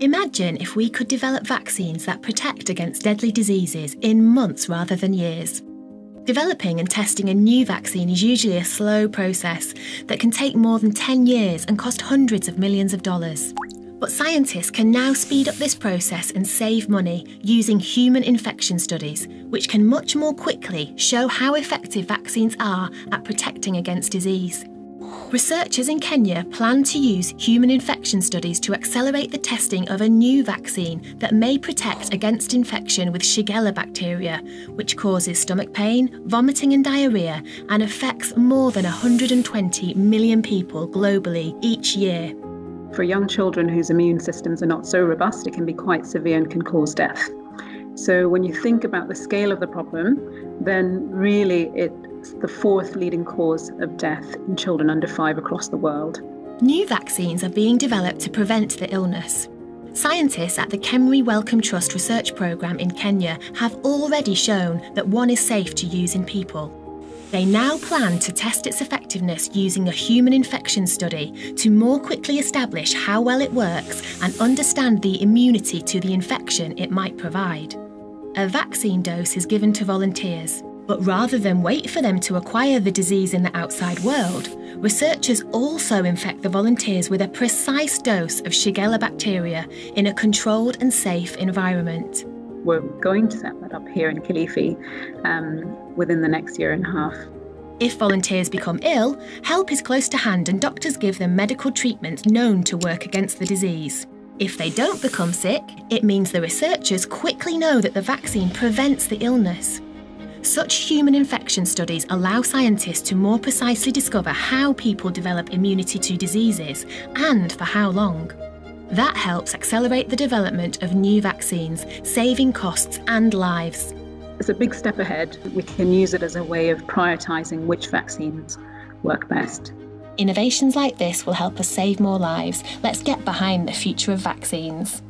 Imagine if we could develop vaccines that protect against deadly diseases in months rather than years. Developing and testing a new vaccine is usually a slow process that can take more than 10 years and cost hundreds of millions of dollars. But scientists can now speed up this process and save money using human infection studies, which can much more quickly show how effective vaccines are at protecting against disease. Researchers in Kenya plan to use human infection studies to accelerate the testing of a new vaccine that may protect against infection with Shigella bacteria, which causes stomach pain, vomiting, and diarrhea and affects more than 120 million people globally each year. For young children whose immune systems are not so robust, it can be quite severe and can cause death. So, when you think about the scale of the problem, then really it's the fourth leading cause of death in children under five across the world. New vaccines are being developed to prevent the illness. Scientists at the KEMRI Wellcome Trust Research Programme in Kenya have already shown that one is safe to use in people. They now plan to test its effectiveness using a human infection study to more quickly establish how well it works and understand the immunity to the infection it might provide. A vaccine dose is given to volunteers, but rather than wait for them to acquire the disease in the outside world, researchers also infect the volunteers with a precise dose of Shigella bacteria in a controlled and safe environment we're going to set that up here in Kilifi um, within the next year and a half. If volunteers become ill, help is close to hand and doctors give them medical treatment known to work against the disease. If they don't become sick, it means the researchers quickly know that the vaccine prevents the illness. Such human infection studies allow scientists to more precisely discover how people develop immunity to diseases and for how long. That helps accelerate the development of new vaccines, saving costs and lives. It's a big step ahead. We can use it as a way of prioritising which vaccines work best. Innovations like this will help us save more lives. Let's get behind the future of vaccines.